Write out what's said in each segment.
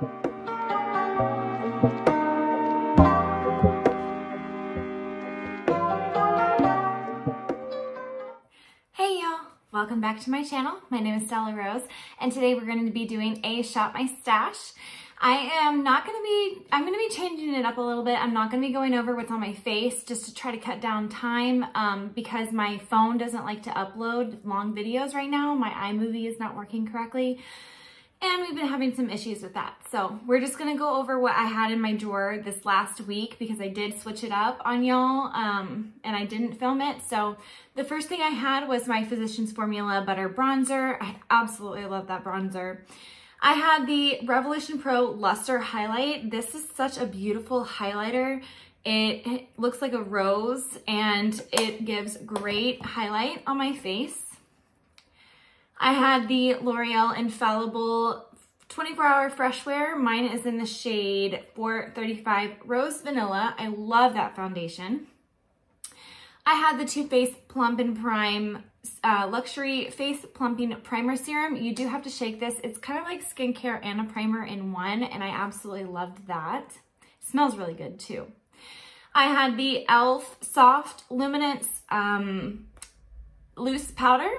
Hey y'all, welcome back to my channel. My name is Stella Rose and today we're going to be doing a shop my stash. I am not going to be, I'm going to be changing it up a little bit. I'm not going to be going over what's on my face just to try to cut down time um, because my phone doesn't like to upload long videos right now. My iMovie is not working correctly. And we've been having some issues with that. So we're just gonna go over what I had in my drawer this last week because I did switch it up on y'all um, and I didn't film it. So the first thing I had was my Physicians Formula Butter Bronzer. I absolutely love that bronzer. I had the Revolution Pro Luster Highlight. This is such a beautiful highlighter. It, it looks like a rose and it gives great highlight on my face. I had the L'Oreal Infallible 24 Hour Fresh Wear. Mine is in the shade 435 Rose Vanilla. I love that foundation. I had the Too Faced Plump and Prime uh, Luxury Face Plumping Primer Serum. You do have to shake this. It's kind of like skincare and a primer in one, and I absolutely loved that. It smells really good too. I had the e.l.f. Soft Luminance um, Loose Powder.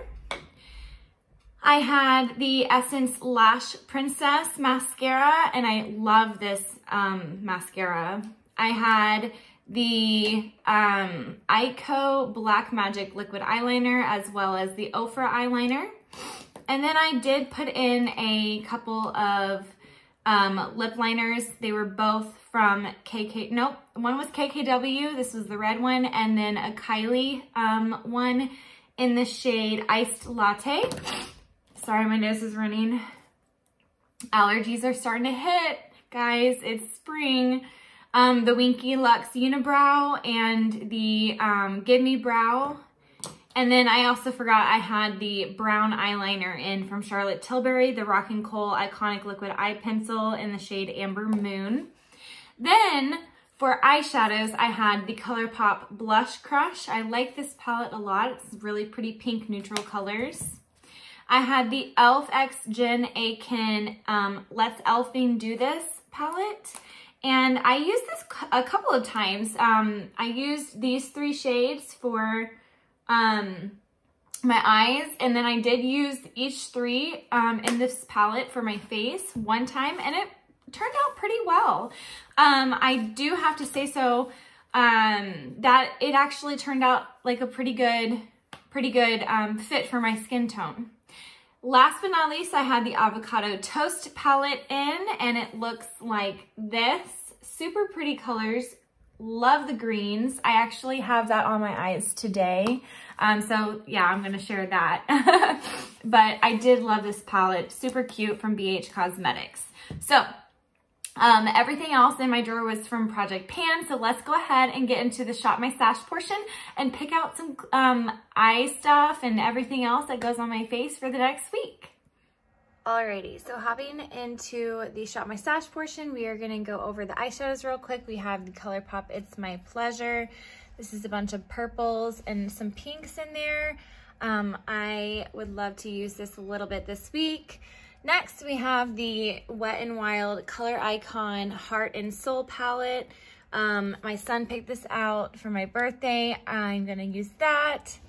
I had the Essence Lash Princess mascara, and I love this um, mascara. I had the um, Eyeko Black Magic Liquid Eyeliner, as well as the Ofra Eyeliner. And then I did put in a couple of um, lip liners. They were both from KK, nope, one was KKW, this was the red one, and then a Kylie um, one in the shade Iced Latte. Sorry, my nose is running. Allergies are starting to hit. Guys, it's spring. Um, the Winky Lux Unibrow and the um, Gimme Brow. And then I also forgot I had the brown eyeliner in from Charlotte Tilbury, the Rock 'N' Kohl Iconic Liquid Eye Pencil in the shade Amber Moon. Then for eyeshadows, I had the ColourPop Blush Crush. I like this palette a lot. It's really pretty pink neutral colors. I had the e.l.f. X Jen Atkin um, Let's Elfing Do This palette. And I used this a couple of times. Um, I used these three shades for um, my eyes. And then I did use each three um, in this palette for my face one time. And it turned out pretty well. Um, I do have to say so um, that it actually turned out like a pretty good, pretty good um, fit for my skin tone. Last but not least, I had the Avocado Toast palette in and it looks like this. Super pretty colors. Love the greens. I actually have that on my eyes today. Um, so yeah, I'm gonna share that. but I did love this palette. Super cute from BH Cosmetics. So um, everything else in my drawer was from Project Pan, so let's go ahead and get into the Shop My Stash portion and pick out some um, eye stuff and everything else that goes on my face for the next week. Alrighty, so hopping into the Shop My Stash portion, we are going to go over the eyeshadows real quick. We have the ColourPop It's My Pleasure. This is a bunch of purples and some pinks in there. Um, I would love to use this a little bit this week. Next, we have the Wet n Wild Color Icon Heart and Soul palette. Um, my son picked this out for my birthday. I'm gonna use that.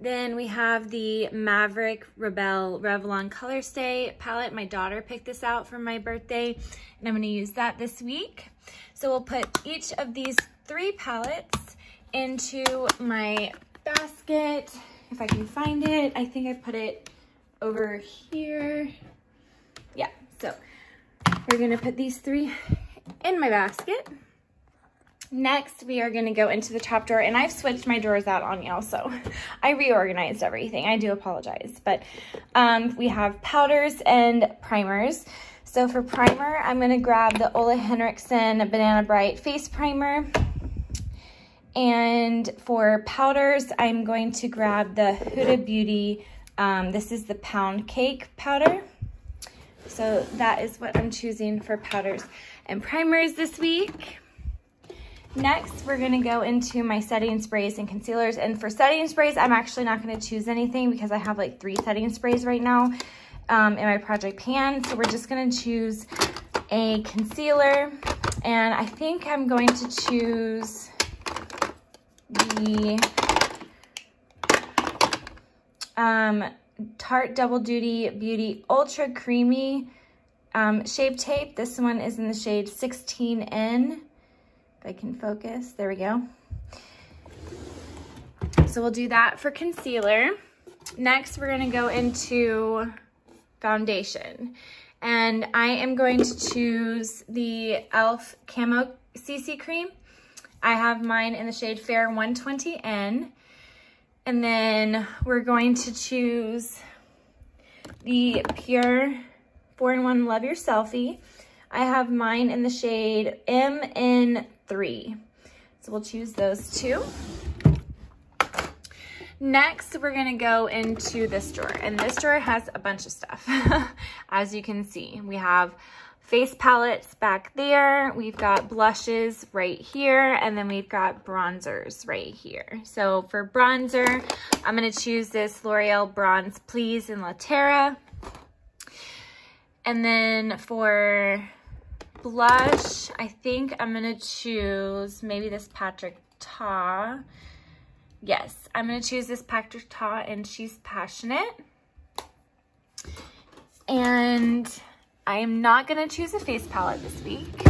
Then we have the Maverick Rebel Revlon Color Stay palette. My daughter picked this out for my birthday, and I'm gonna use that this week. So we'll put each of these three palettes into my basket. If I can find it, I think I put it over here. So we're gonna put these three in my basket. Next, we are gonna go into the top drawer and I've switched my drawers out on y'all, so I reorganized everything. I do apologize, but um, we have powders and primers. So for primer, I'm gonna grab the Ole Henriksen Banana Bright Face Primer. And for powders, I'm going to grab the Huda Beauty, um, this is the Pound Cake powder. So that is what I'm choosing for powders and primers this week. Next, we're gonna go into my setting sprays and concealers. And for setting sprays, I'm actually not gonna choose anything because I have like three setting sprays right now um, in my project pan. So we're just gonna choose a concealer and I think I'm going to choose the um, Tarte Double Duty Beauty Ultra Creamy um, Shape Tape. This one is in the shade 16N. If I can focus, there we go. So we'll do that for concealer. Next, we're gonna go into foundation. And I am going to choose the e.l.f. Camo CC Cream. I have mine in the shade Fair 120N. And then we're going to choose the Pure 4-in-1 Love Your Selfie. I have mine in the shade MN3. So we'll choose those two. Next, we're gonna go into this drawer, and this drawer has a bunch of stuff. As you can see, we have face palettes back there, we've got blushes right here, and then we've got bronzers right here. So for bronzer, I'm gonna choose this L'Oreal Bronze Please in La Terra. And then for blush, I think I'm gonna choose maybe this Patrick Ta. Yes, I'm going to choose this Patrick Ta and she's passionate. And I am not to choose a face palette this week.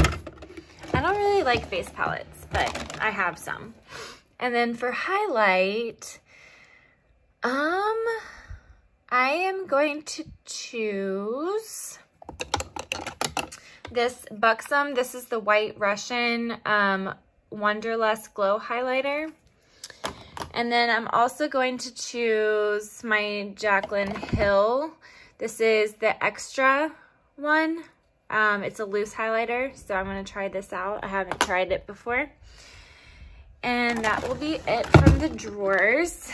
I don't really like face palettes, but I have some. And then for highlight, um, I am going to choose this Buxom. This is the White Russian um, Wanderlust Glow Highlighter. And then I'm also going to choose my Jaclyn Hill. This is the extra one. Um, it's a loose highlighter, so I'm going to try this out. I haven't tried it before. And that will be it from the drawers.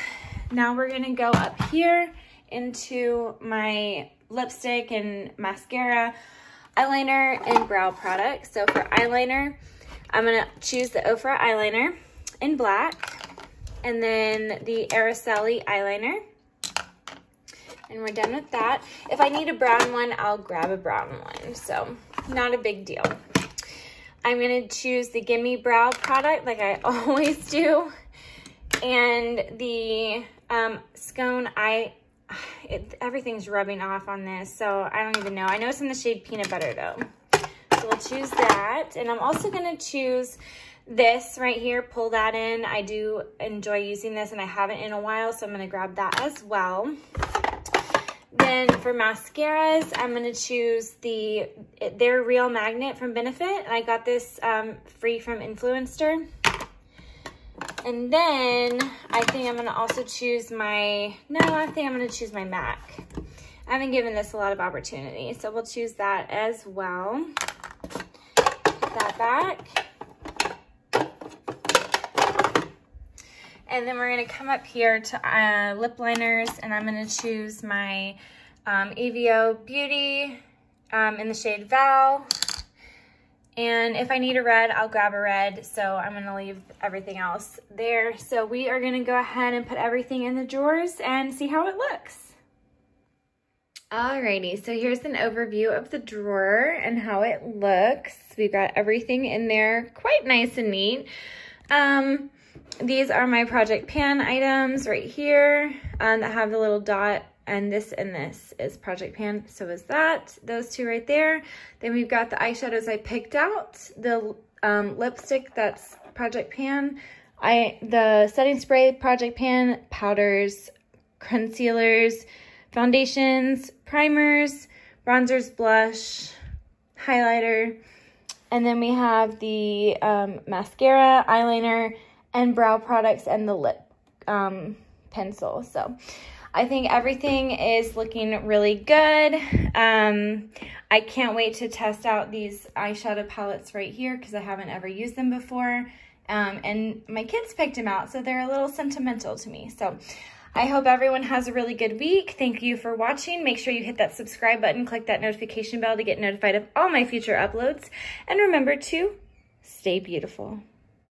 Now we're going to go up here into my lipstick and mascara, eyeliner, and brow products. So for eyeliner, I'm going to choose the Ofra eyeliner in black and then the Araceli eyeliner. And we're done with that. If I need a brown one, I'll grab a brown one. So not a big deal. I'm going to choose the Gimme Brow product like I always do. And the um, Scone I, it, everything's rubbing off on this. So I don't even know. I know it's in the shade Peanut Butter though. So we'll choose that. And I'm also going to choose this right here, pull that in. I do enjoy using this and I haven't in a while, so I'm gonna grab that as well. Then for mascaras, I'm gonna choose the, They're Real Magnet from Benefit. And I got this um, free from Influenster. And then I think I'm gonna also choose my, no, I think I'm gonna choose my MAC. I haven't given this a lot of opportunity, so we'll choose that as well. Put that back. And then we're gonna come up here to uh, lip liners and I'm gonna choose my um, AVO Beauty um, in the shade Val. And if I need a red, I'll grab a red. So I'm gonna leave everything else there. So we are gonna go ahead and put everything in the drawers and see how it looks. Alrighty, so here's an overview of the drawer and how it looks. We've got everything in there quite nice and neat. Um, these are my Project Pan items right here um, that have the little dot and this and this is Project Pan, so is that. Those two right there. Then we've got the eyeshadows I picked out, the um, lipstick that's Project Pan, I the setting spray Project Pan, powders, concealers, foundations, primers, bronzers, blush, highlighter, and then we have the um, mascara, eyeliner, and brow products and the lip um, pencil. So I think everything is looking really good. Um, I can't wait to test out these eyeshadow palettes right here because I haven't ever used them before. Um, and my kids picked them out, so they're a little sentimental to me. So I hope everyone has a really good week. Thank you for watching. Make sure you hit that subscribe button, click that notification bell to get notified of all my future uploads. And remember to stay beautiful.